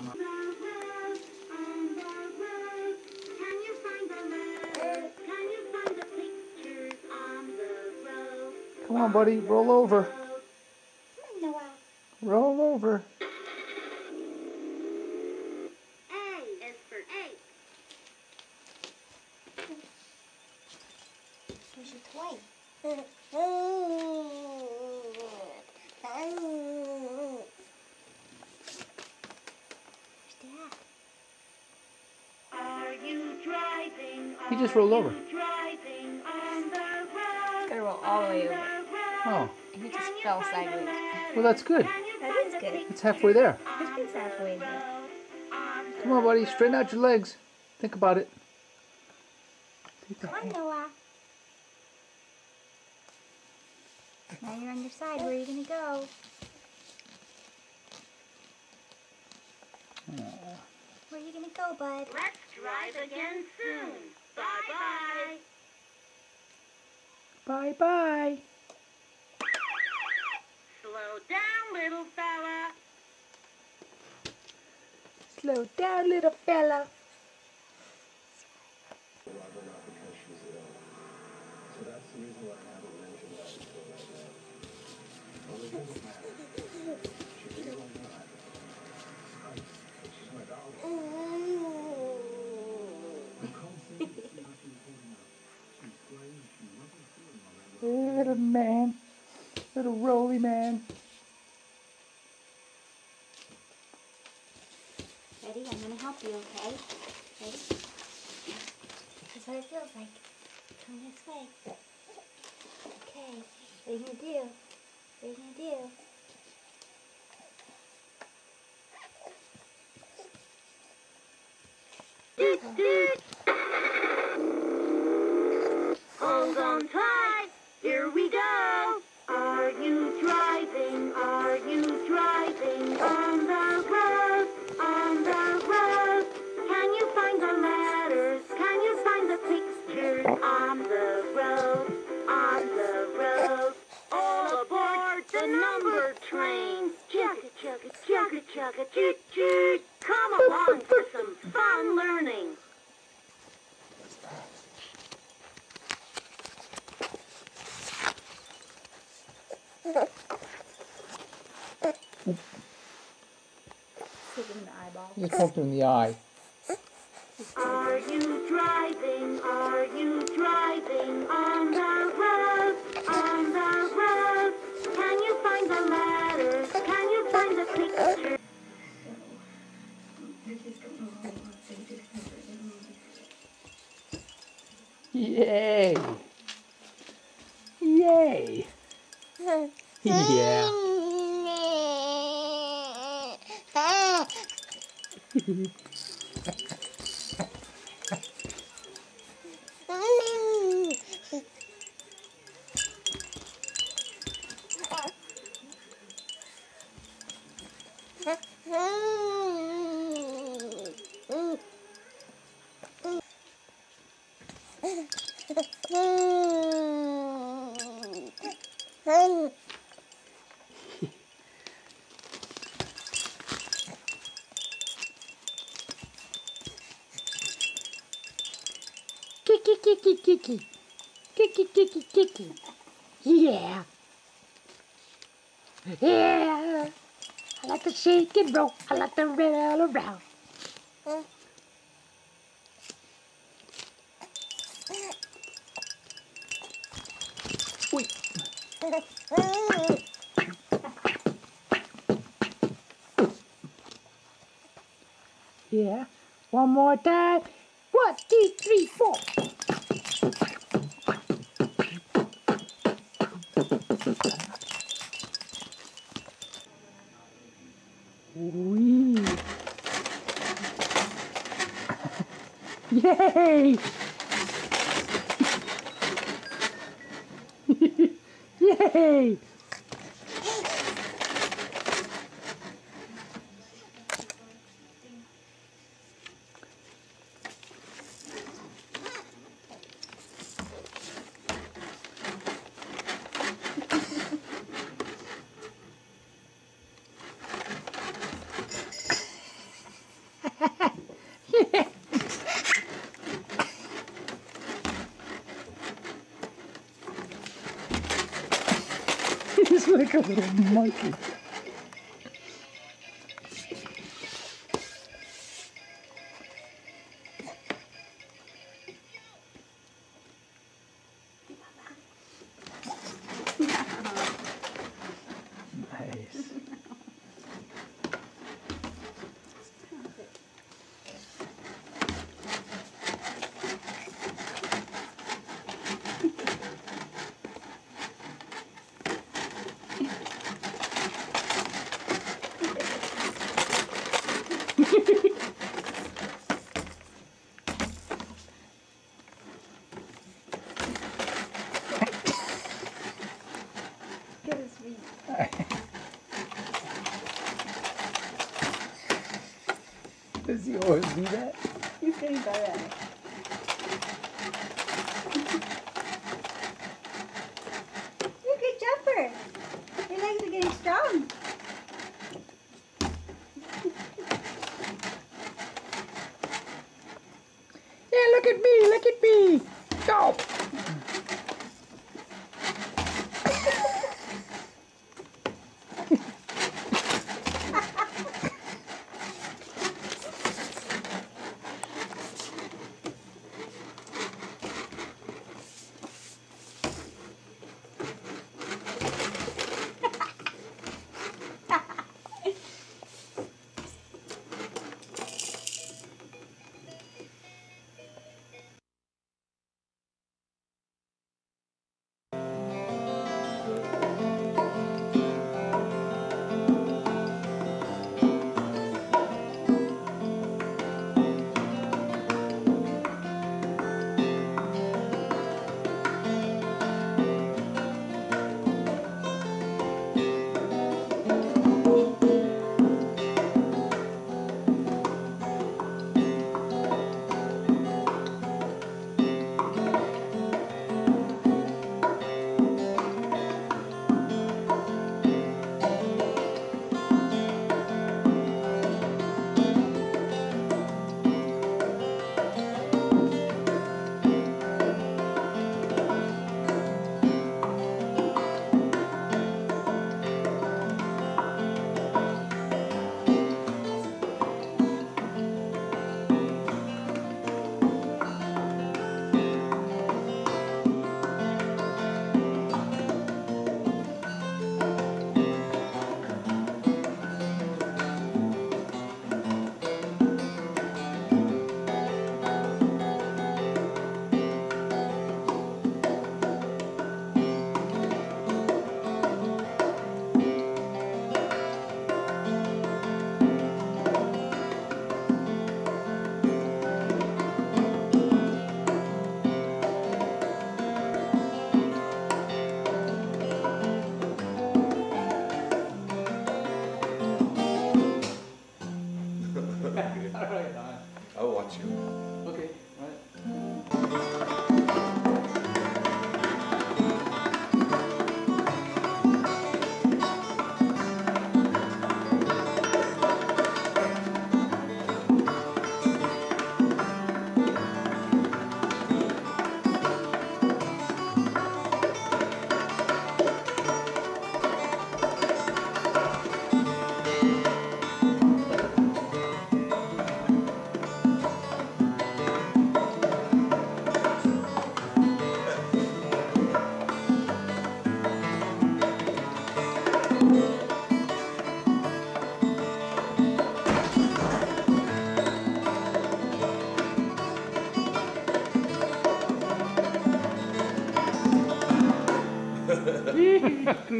Mama. Come on, buddy, roll over. Roll over. Oh, And he just fell sideways. well, that's good. That is good. It's halfway there. His big's halfway there. Come on, buddy, straighten out your legs. Think about it. Take the Come on. Noah. Now you're on your side. Where are you gonna go? Uh. Where are you gonna go, bud? Let's drive again soon. Bye-bye. Bye bye. Bye bye. Slow down, little fella. Slow down, little fella. Little man. Little roly man. Ready? I'm gonna help you, okay? Ready? This is what it feels like. Come this way. Okay. What are you gonna do? What are you gonna do? Doot doot. Hold on tight. Chugga chugga choo choo. Come along for some fun learning. Stick it in the eyeball. You poked him in the eye. Are you driving? Are you driving on the road? Yay! Yay! yeah. Kiki, kiki, kiki. Kiki, kiki. Yeah. Yeah. I like to shake and roll. I like to roll around. Ui. Yeah. One more time. One, two, three, four. Yay! Like a little monkey. He always do that? He's getting better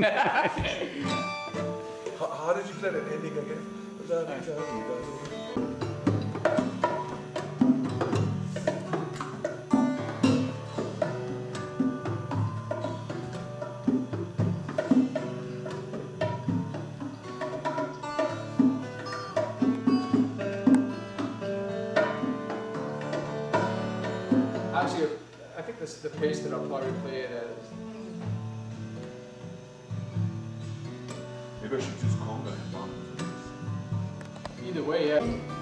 How, how did you play that ending again? Actually, I think this the pace that I'll probably play it as. Maybe I should choose. Either way, yeah.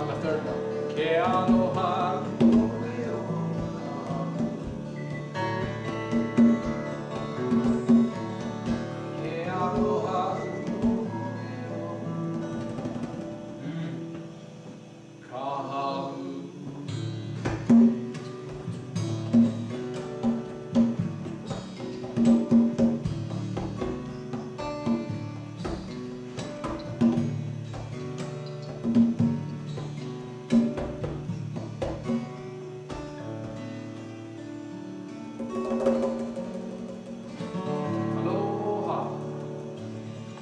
on the third note.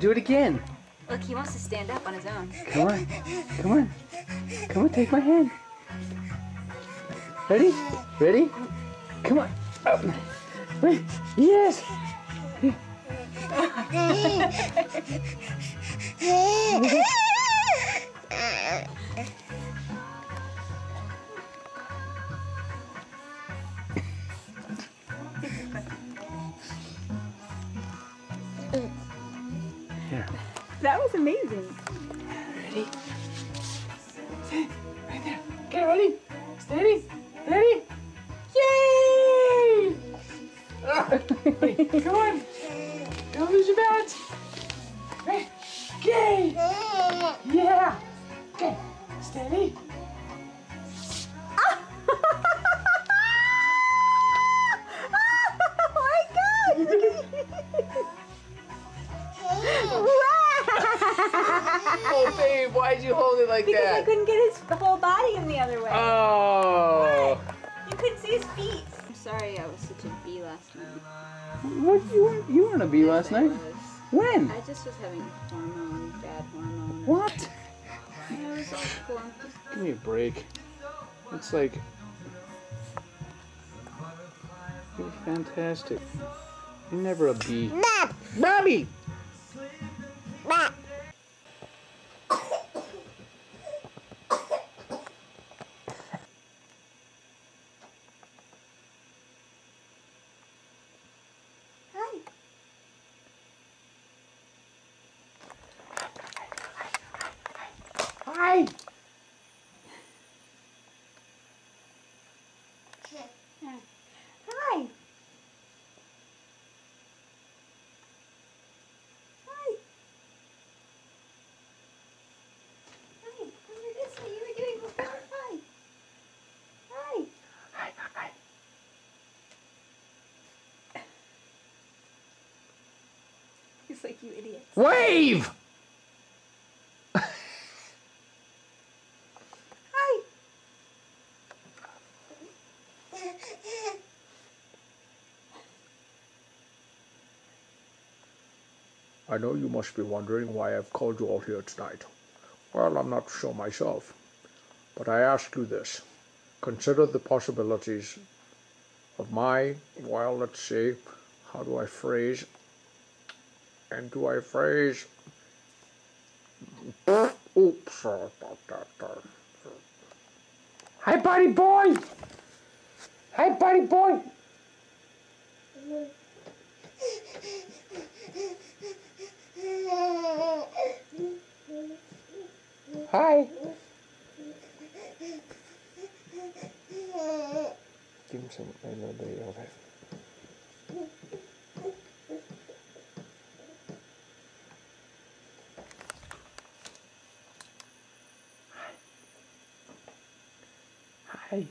do it again. Look, he wants to stand up on his own. Come on. Come on. Come on, take my hand. Ready? Ready? Come on. Up. Wait. Yes. That was amazing. Ready? Stay right there. Okay, ready? Steady. Ready? Yay! Come on. Don't lose your balance. Right. Okay. Yeah. Okay. Steady. Why'd you hold it like Because I couldn't get his whole body in the other way. Oh. What? you couldn't see his feet. I'm sorry I was such a bee last night. What you weren't you weren't a bee last I night? was. When? I just was having hormone, bad hormone. What? I was all clumpy. Give me a break. It's like you're fantastic. You're never a bee. Bobby. Hi. Hi. Hi. Hi. Hi. Remember this what you were doing before? Hi. Hi. Hi. Hi. He's like you idiots. Wave. Hi. I know you must be wondering why I've called you out here tonight. Well, I'm not sure myself. But I ask you this. Consider the possibilities of my, well, let's see, how do I phrase? And do I phrase? Oops, Hi, buddy boy. Hi, buddy boy. Hi. Give him some, a little bit of it. Hi.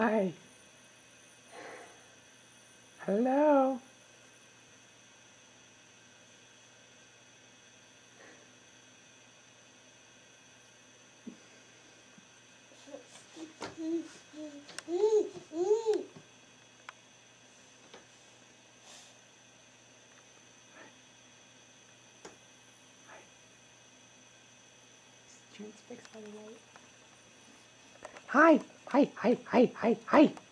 Hi. Hello. Transfixed by the light. Hi. Hi. Hi. Hi. Hi. Hi.